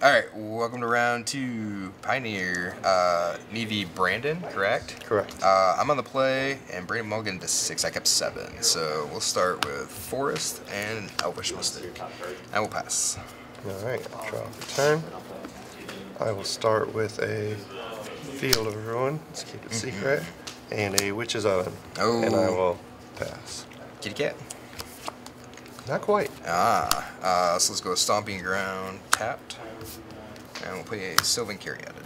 All right, welcome to round two. Pioneer, uh, me. Brandon, correct? Correct. Uh, I'm on the play, and Brandon Mulligan to six. I kept seven, so we'll start with Forest and Elvish Mystic. I will pass. Alright, draw for turn. I will start with a Field of Ruin, let's keep it secret, and a Witch's Oven. Oh. And I will pass. Kitty cat. Not quite. Ah, uh, so let's go Stomping Ground, tapped. And we'll play a Sylvan Caryatid.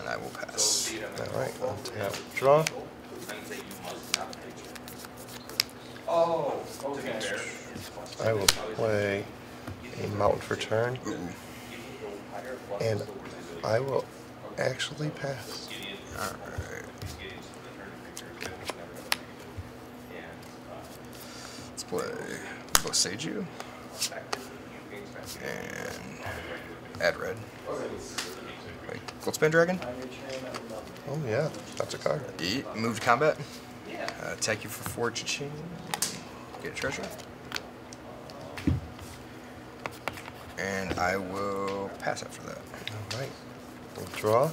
And I will pass. Alright, I'll tap, draw. I will play a Mountain for turn, Ooh. and I will actually pass. Alright. Let's play Boseiju. And add red. Wait, Dragon? Oh yeah, that's a card. Eat, move to combat. Uh, attack you for four cha-ching. Get a treasure. And I will pass after that. Alright, we'll draw.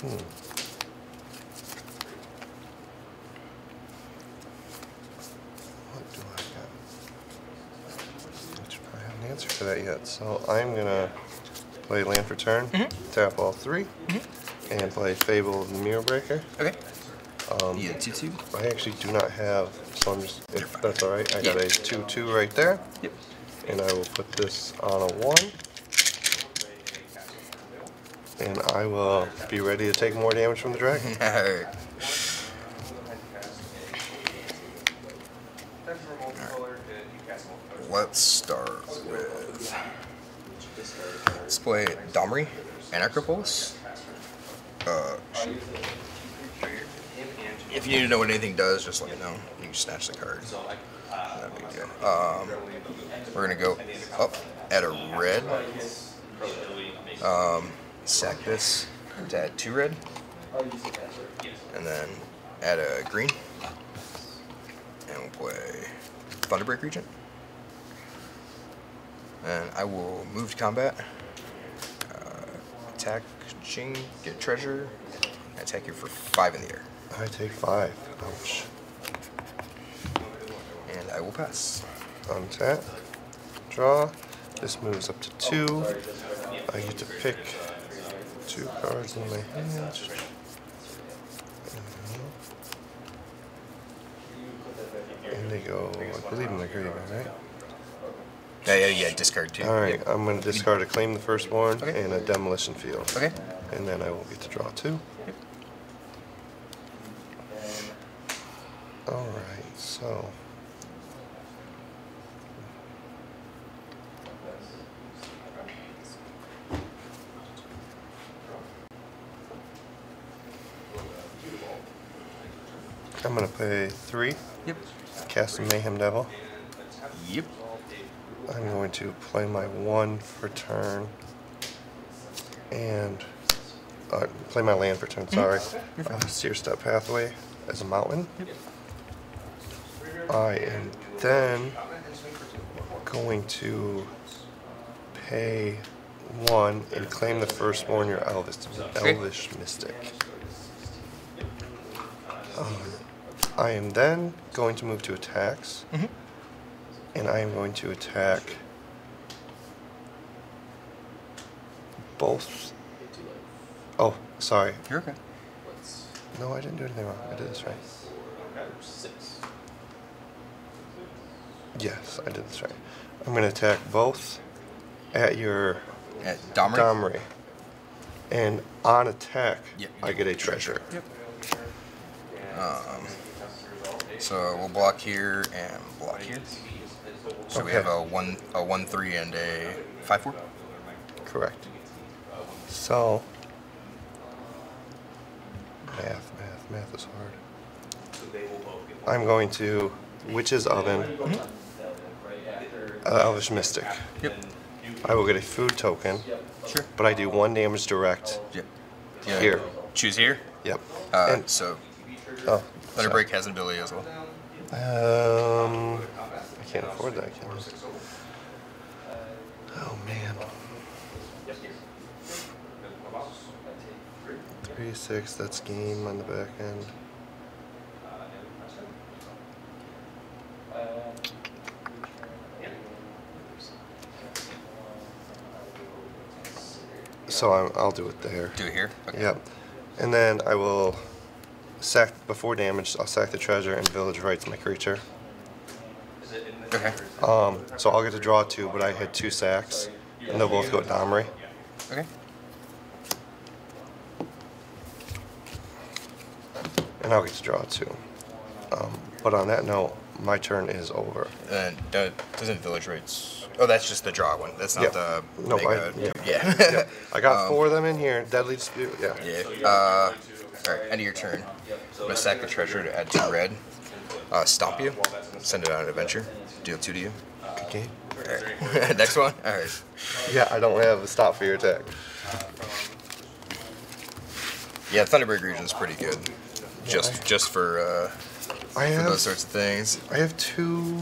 Hmm. What do I got? I should probably have an answer for that yet. So I'm gonna play land for turn, tap all 3 and play Fable of the Mirror Breaker. Okay. Um, You get 2 2. I actually do not have, so I'm just, if that's alright, I got a 2-2 right there. Yep. And I will put this on a 1. And I will be ready to take more damage from the dragon. Alright. Let's start with. Let's play Domri, Anarch of Bolas. Uh, if you need to know what anything does, just let me know. You can snatch the card. Um, we're gonna go up at a red. Um, sack this to add two red, and then add a green, and we'll play Thunderbreak Regent. And I will move to combat. Attack Ching, get treasure, and attack you for five in the air. I take 5. Ouch. And I will pass. Untap. Draw. This moves up to 2. I get to pick two cards in my hand. And they go, I believe in the graveyard, right? Yeah, yeah, yeah. Discard two. Alright, Yeah. I'm going to discard a Claim the Firstborn Okay. and a Demolition Field. Okay. And then I will get to draw two. Alright, so. I'm going to pay three, Yep. cast a Mayhem Devil. Yep. I'm going to play my one for turn and uh, play my land for turn. Sorry, uh, Searstep Pathway as a mountain. I am then going to pay one and claim the firstborn your Elvish, Elvish Mystic. Um, I am then going to move to attacks Mm-hmm. And I am going to attack both. Oh, sorry. You're okay. No, I didn't do anything wrong. I did this right. Yes, I did this right. I'm going to attack both at your At Domri. Domri. And on attack, Yep, I get a treasure. Yep. Um, so we'll block here and block here. So we have a one, a one three, and a five four. Correct. So, math, math, math is hard. I'm going to Witch's Oven, uh, Elvish Mystic. Yep. I will get a food token, Sure. but I do one damage direct. Yep. Yeah. Here. Choose here. Yep. Uh, and so oh, Thunderbreak has an ability as well. Um, can't afford that. Can I? Oh man. Three six. That's game on the back end. So I'm, I'll do it there. Do it here. Okay. Yep. And then I will sack before damage. I'll sack the treasure and Village Rites my creature. Okay. Um, so I'll get to draw two, but I had two sacks, and they'll both go at Domri. Okay. And I'll get to draw two. Um, but on that note, my turn is over. And uh, doesn't Village Rites? Oh, that's just the draw one. That's not Yeah. the No, mega. I- yeah. Yeah, I got Um, four of them in here. Deadly dispute. Yeah. Yeah. Uh, all right. End of your turn. I'm gonna sack the treasure to add two red. Uh, stomp you. Send it on an adventure. Deal two to you. Good game. All right. Next one. All right. Yeah, I don't have a stop for your attack. Yeah, Thunderbreak Regent is pretty good. Just just for uh, I for have those sorts of things. I have two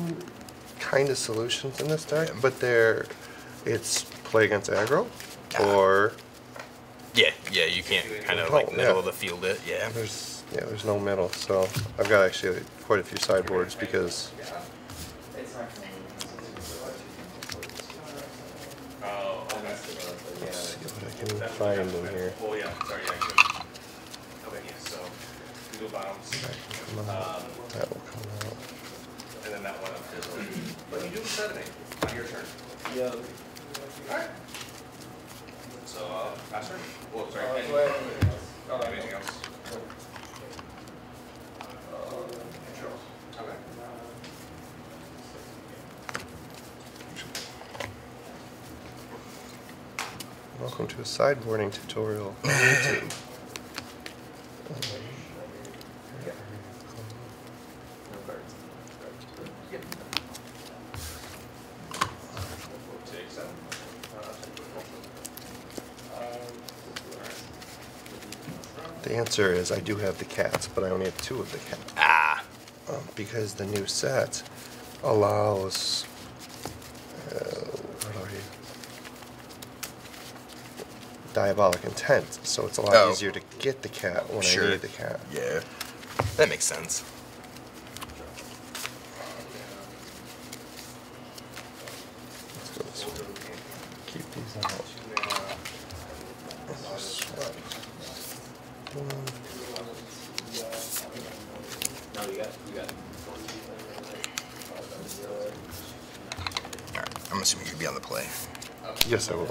kind of solutions in this deck, Yeah. but they're it's play against aggro, Ah. or Yeah, yeah. You can't kind of Oh, like middle yeah. of the field it. Yeah. there's yeah there's no middle. So I've got actually quite a few sideboards because let's see what I can find in here. Well, yeah, sorry, yeah. Okay, yeah, so, we go bounce, That can come out. That will come out. and then that one up there. But you do Saturday, on your turn. Yeah. Alright. So, uh, pass turn? Well, sorry, any- go ahead. Anything else? Okay. Welcome to a sideboarding tutorial on YouTube. The answer is I do have the cats, but I only have two of the cats. Ah. um, because the new set allows. Uh, what are you? Diabolic intent, so it's a lot Oh. easier to get the cat when I need the cat. Yeah. That makes sense. Let's go this way. Keep these out. Swap. One. No, you got, you got. All right. I'm assuming you'd be on the play. Yes, I will.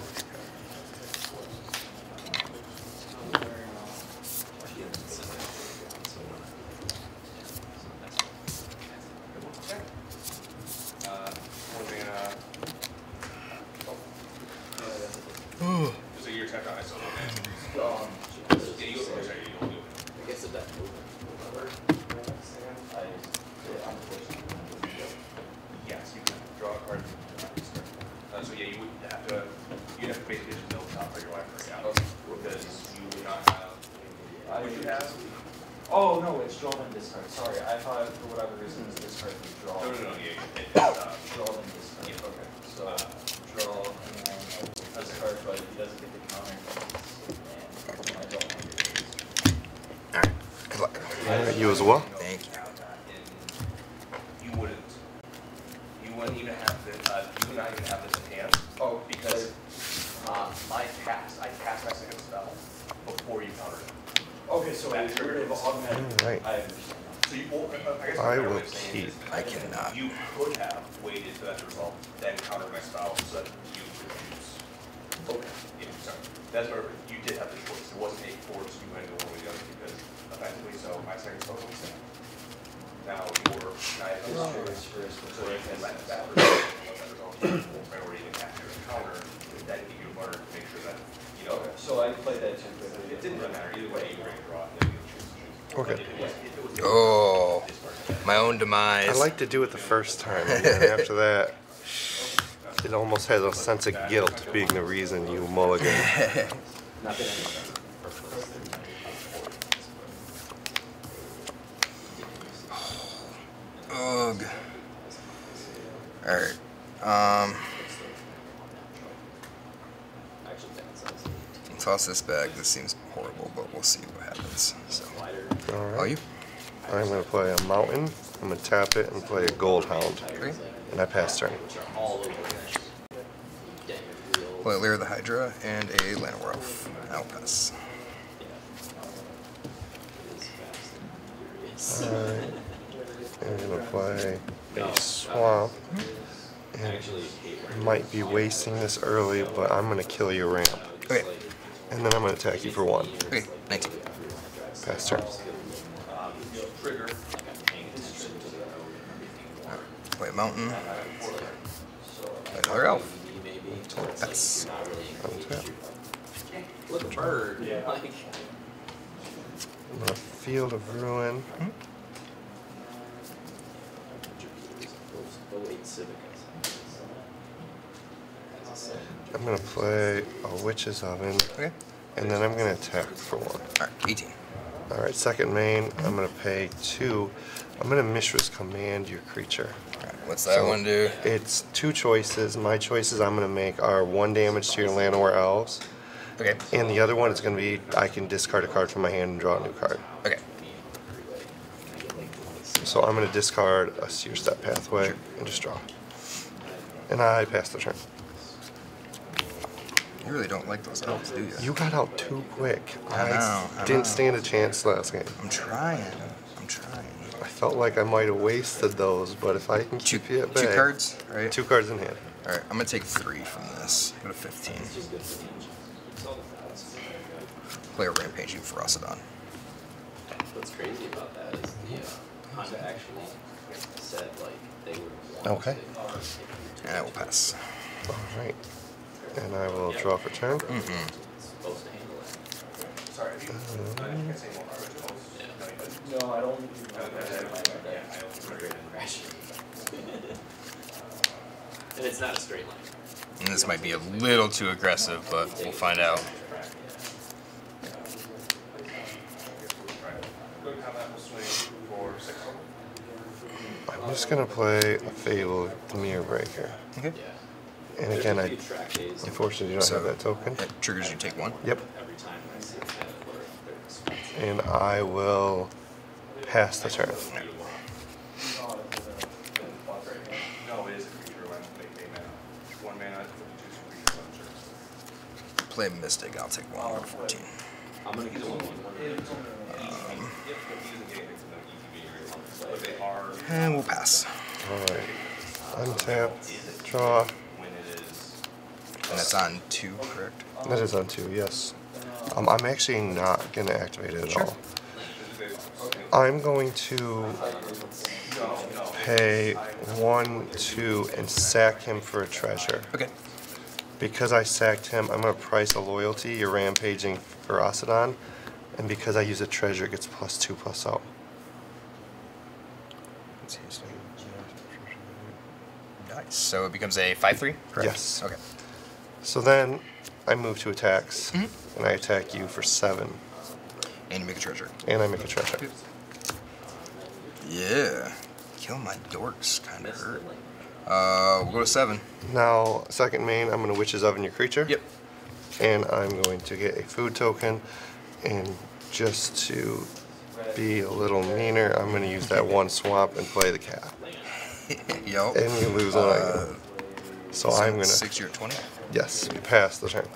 Uh, one thing, uh, Ooh. is it your attack on ISO? Okay. Um, Yeah, you go, oh, sorry, you don't do it. I guess if that movement. I, yeah, unfortunately. Yes, you can draw a card. Uh, so yeah, you would have to, you'd have to basically just mill top of your library out, because you would not have, I would you have? Oh, no, it's draw and discard, sorry, I thought for whatever reason it was discard was draw. No, no, no, yeah, it's, uh, Draw and discard. Yeah, okay. So, draw and then discard, but he doesn't get the counter. And I don't want to. All right. Good luck. Alright, you as well. Thank you. you wouldn't, you wouldn't even have the, uh, you would not even have this in hand. Oh, Because, uh, my cast, I cast my second spell before you countered it. Okay, so That it would triggered have it. automatically. Alright. I understand now. So you, well, I guess. I the will way of saying keep. is, I cannot. You could have waited for that to resolve, then counter my spell, so that you could use. Okay. Yeah, sorry. That's where you did have the choice. It wasn't a force you had to go one or the other because effectively, so my second spell was set. Now your knight I is was curious first So I you can let cast that that. resolve, let that resolve, right, or even after a counter, then give you a burn to make sure that, you know, Okay, so I played that too quickly. it didn't really matter. Either way, you were gonna draw, then you choose to choose. Okay. But if it was, if it was. Oh. Discard. My own demise. I like to do it the first time, and then after that, it almost has a sense of guilt being the reason you mulligan. Not that I Oh. Rogue. Alright. Um, Actually, that sounds toss this bag. This seems horrible, but we'll see what happens. So. All right. you? I'm gonna play a mountain. I'm gonna tap it and play a gold hound, Okay. and I pass turn. Which are all over the place. Dang, real. Play Lyra the Hydra and a Llanowar. I'll pass. I'm gonna play a swamp. And might be wasting this early, but I'm gonna kill your ramp, Okay. and then I'm gonna attack you for one. Okay. 19. Pass turn. trigger. Like I'm paying attention to the Alright. A Mountain. Another Elf. maybe. Pass. Not really. Untap. Look, a bird. Like, I'm Field of Ruin. Civic. I'm gonna play a Witch's Oven, Okay. and then I'm gonna attack for one. Alright. 18. All right, second main. I'm gonna pay two. I'm gonna Mishra's command your creature. What's that So, one do? It's two choices. My choices I'm gonna make are one damage to your Llanowar elves, Okay. and the other one is gonna be I can discard a card from my hand and draw a new card. Okay. So I'm gonna discard a Searstep Pathway and just draw. And I pass the turn. You really don't like those elves, do you? You got out too quick. I know, I didn't know. stand a chance last game. I'm trying. I'm trying. I felt like I might have wasted those, but if I can Two, keep you at bay, two cards, right? two cards in hand. Alright, I'm gonna take three from this. Go to 15. Play a Rampaging Ferocidon. What's crazy about that is the uh, Honda actually said like they would want Okay. And I will pass. All right. And I will draw for turn. Mm-hmm. supposed to handle it. Sorry, have you, I can't say more originals. No, you didn't. No, I don't. Yeah, I don't. Crash. and it's not a straight line. And this might be a little too aggressive, but we'll find out. Have that will swing for. I'm just gonna play a Fable the Mirror Breaker. Okay. And again, I There's a few track days unfortunately you don't So- have that token. It triggers you take one. Yep. every time I see that, they're, they're expensive. And I will pass the turn. No, it is a creature when they pay mana. One mana, two creatures on turn. Play Mystic, I'll take one. Go to 14. I'm gonna kill one. But And we'll pass. Alright. Untap, draw. when it is, And that's on two, correct? That is on two, yes. Um, I'm actually not gonna activate it at Sure. all. I'm going to pay one, two, and sack him for a treasure. Okay. Because I sacked him, I'm gonna price a loyalty. You're Rampaging Ferocidon, and because I use a treasure, it gets plus two plus out. Nice. So it becomes a 5 3? Correct? Yes. Okay. So then I move to attacks, Mhm. and I attack you for seven, And you make a treasure. and I make a treasure. Yeah. Kill my dorks kind of hurt. Uh, we'll go to 7. Now, second main, I'm gonna Witch's Oven your creature. Yep. And I'm going to get a food token, and just to be a little meaner, I'm gonna use that one swamp and play the cat. yep. And you lose one Uh, item. So I'm gonna, 6 you're 20? yes, you pass the turn.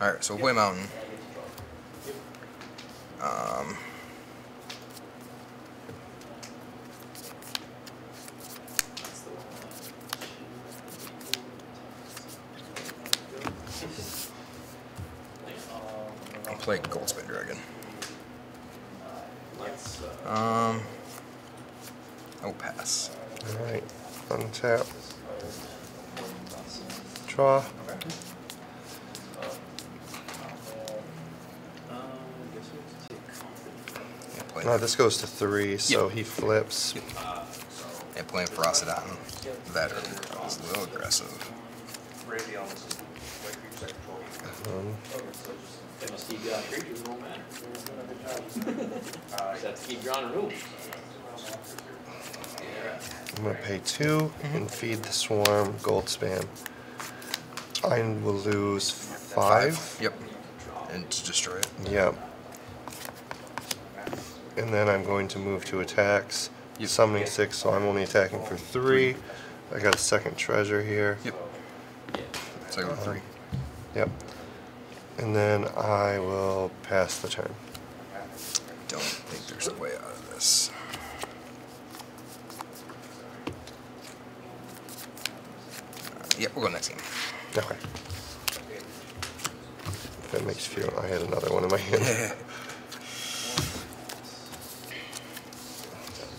Alright, so we'll play Mountain. Um, I'll play Goldspan Dragon. Um, oh, pass. Alright, untap. Draw. uh, I guess we have to take company. Yeah, play Now this goes to three, so Yep. he flips. and playing Ferocidon. That early was a little aggressive. Raytheon's, like, creature that control. Um, They must keep you on creatures, no matter. Just have to keep drawing rules. I'm gonna pay 2 and feed the swarm Goldspan. I will lose five. Yep. And to destroy it. Yep. And then I'm going to move to attacks. Yep. Summoning six, so I'm only attacking for three. I got a second treasure here. Yep. Second with three. Yep. And then I will pass the turn. I don't think there's a way out of this. Uh, yep, we'll go next game. Okay. If that makes you feel, I had another one in my hand.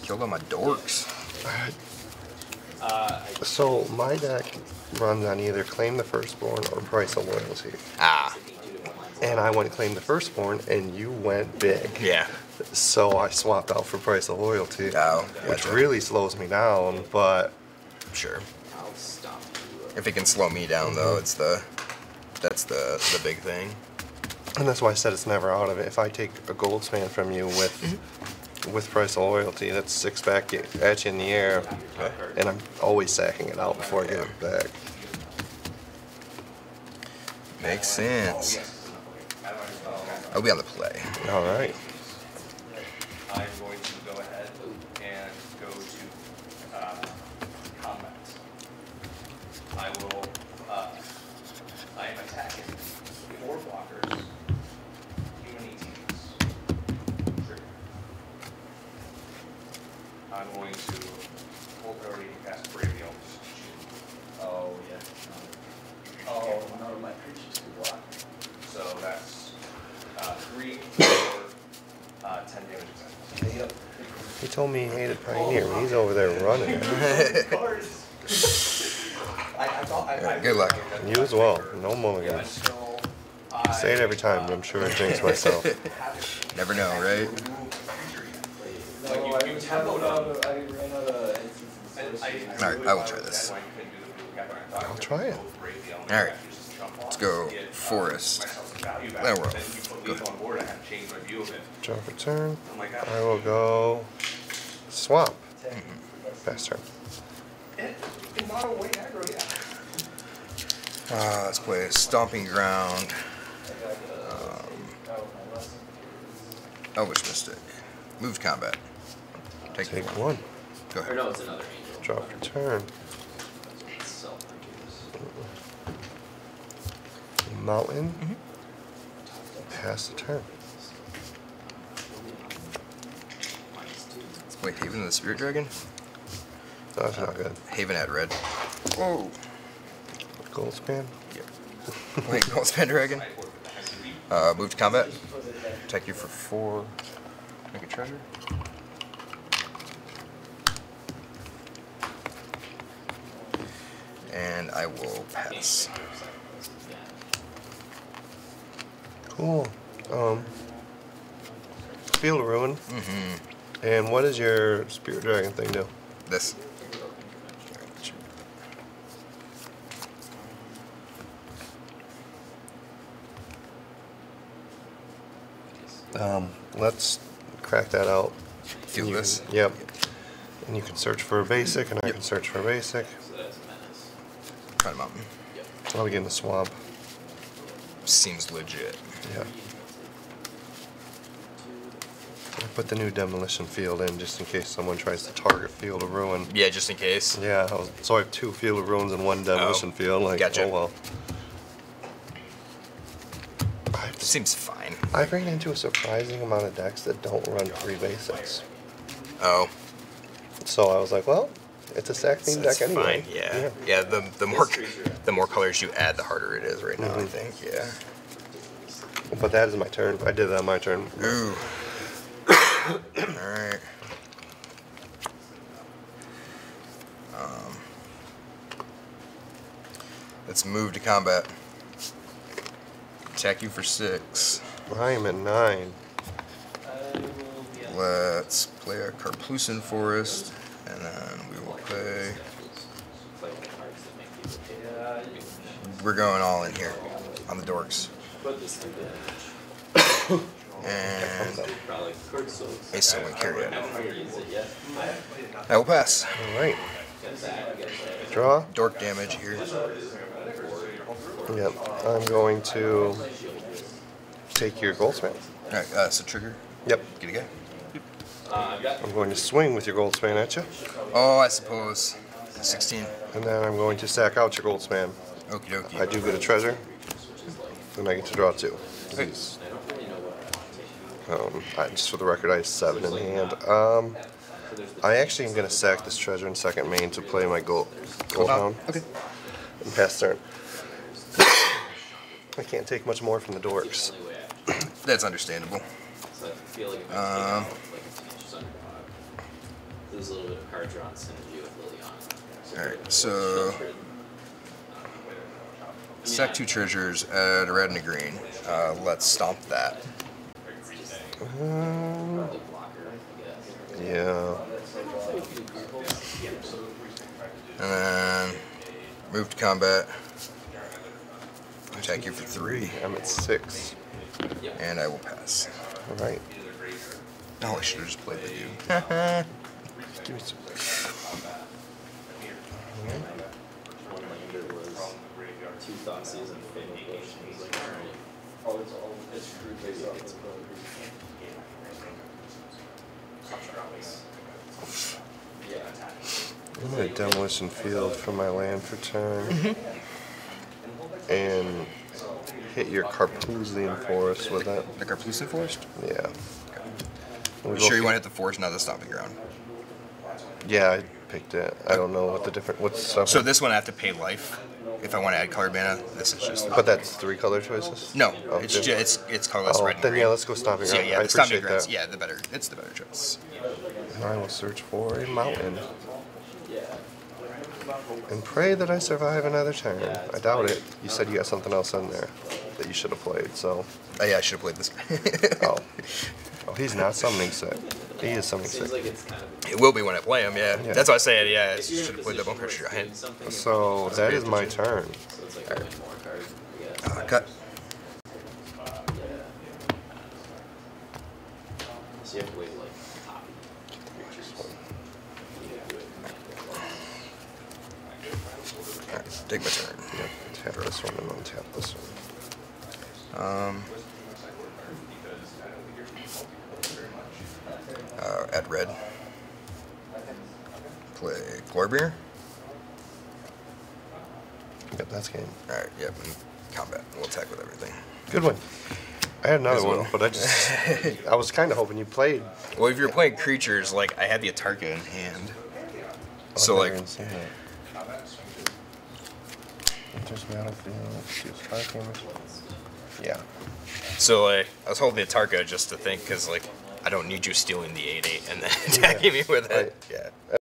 Killed all my dorks. Uh, So my deck runs on either claim the firstborn or price of loyalty. Ah, And I went claim the firstborn, and you went big. yeah. So I swapped out for price of loyalty, Oh, which really slows me down. But Sure. I'll stop. If it can slow me down, though, it's the that's the the big thing. and that's why I said it's never out of it. If I take a Goldspan from you with with price of loyalty, that's six back at you in the air, and I'm always sacking it out before I get it back. Makes sense. I'll be on the play. All right. I'm going to, well, I already cast Brave the Elves. Oh, yeah. Oh, none of my creatures can block. So that's, uh, three, four, uh, ten damage exactly. Yep. He told me he hated Pioneer, but he's over there running it. Cards. I, I thought, I. Yeah, I- good luck. You as well. No mulligans. Until I say it every time, but I'm sure I jinx myself. Never know, right? Out of, I ran out of instances. I- of I- sorcery. Alright, I will try this. I'll try it. Alright. Let's go forest. Then we're off. Go ahead. Draw for turn. I'm like, I will go swamp. Turn. model way aggro, yeah. Uh, let's play Stomping Ground, uh, um, out my lesson. Elvish Mystic. Moved combat. Take, Take one. one. Go Or ahead. no, it's another angel. Draw for turn. Mountain. Mm-hmm. Pass the turn. Minus two. Haven of the Spirit Dragon. That's not good. Haven at red. Whoa. Goldspan. Yep. Wait, Goldspan Dragon. Uh, to combat. Attack you for four. Make a treasure. And I will pass. Cool. Um. Field Ruin. Mm-hmm. And what does your Spirit Dragon thing do? This. Um, let's crack that out. Feel this? Yep. And you can search for a basic, and I can search for a basic. So that's a menace. Pride Mountain. Yep. I'll be getting the swamp. Seems legit. Yeah. I put the new demolition field in just in case someone tries to target Field of Ruin. Yeah, just in case. Yeah, I was, so I have two Field of Ruins and one demolition Oh, field. Like, gotcha. oh well. I've, Seems fine. I've ran into a surprising amount of decks that don't run three basics. Oh, So I was like, well, it's a sack that's theme deck anyway. fine. Yeah. yeah. The the more the more colors you add, the harder it is right now. I Mhm. think. Yeah. But that is my turn. I did that on my turn. Ooh. All right. Um, let's move to combat. Attack you for six. I am at nine. I will be on. Let's play a Karplusan Forest, and then we will play. Play with the cards that make people pay. We're going all in here on the dorks. But this thing damage. And Probably cord soaks. a Sylvan carry I haven't really used it. I will pass. All right. Get that, get that. Draw. Dork damage here. Yep. I'm going to take your Goldspan. Alright, uh, so trigger. Yep. Get a guy. Uh, I've got I'm going to swing with your Goldspan at you, Oh, I suppose. 16. and then I'm going to sack out your Goldspan. Okie dokie. I do get a treasure, and I get to draw two. Okay. Um, I, just for the record, I have seven in hand. Um, I actually am going to sack this treasure in second main to play my gold, gold hound Okay. and pass turn. I can't take much more from the dorks. the only way I That's understandable. So I feel like if I Um, there's a little bit of card draw and synergy with Liliana. Alright, so sack two treasures, add a red and a green. Uh, let's stomp that. Um, Probably blocker, I guess. yeah. And then move to combat. Attack you for three. I'm at six. And I will pass. All right. Oh, I should have just played the dude. Give me some. One lander was two Thoughtseize and Fatal Push, and he's like, alright. Oh, it's all, it's screwed based off of Yeah. I'm gonna demolition field from my land for turn. And hit your Karplusan forest with it. The Karplusan Forest? Yeah. We You sure you want to hit the forest, not the stomping ground? Yeah, I picked it. I don't know what the different what's stuff. So this one I have to pay life. If I want to add color mana, this is just But that's three color choices. no. Oh, it's just it's it's colorless Oh, red then green. yeah, let's go stomping So yeah, I the stomping grounds. that. Yeah, the better. It's the better choice. And I will search for a mountain. And pray that I survive another turn. I doubt it. You said you got something else in there that you should have played, so. Oh yeah, I should have played this. Oh. Oh, he's not summoning sick. He is summoning Seems sick. like it's kind of. it will be when I play him. Yeah, Yeah. that's what I said. Yeah, I If you're in a should have played the position bumper where giant. So that is my turn. So it's like a win more card, guess. Uh, cut. So you have to wait like top creatures. Alright, take my turn. Yep. Tap this one and untap this one. Um, add red. Play Glorybringer. Yep, that's game. Alright, yep, and combat. We'll attack with everything. Good one. I had another one, but I just I was kind of hoping you played. Well, if you're playing creatures, like I had the Atarka in hand. Oh, so like, never even seen that. Enters battlefield. Yeah. so like, I was holding the Atarka just to think, because like, I don't need you stealing the 8-8 and then attacking me with it. Right. Yeah.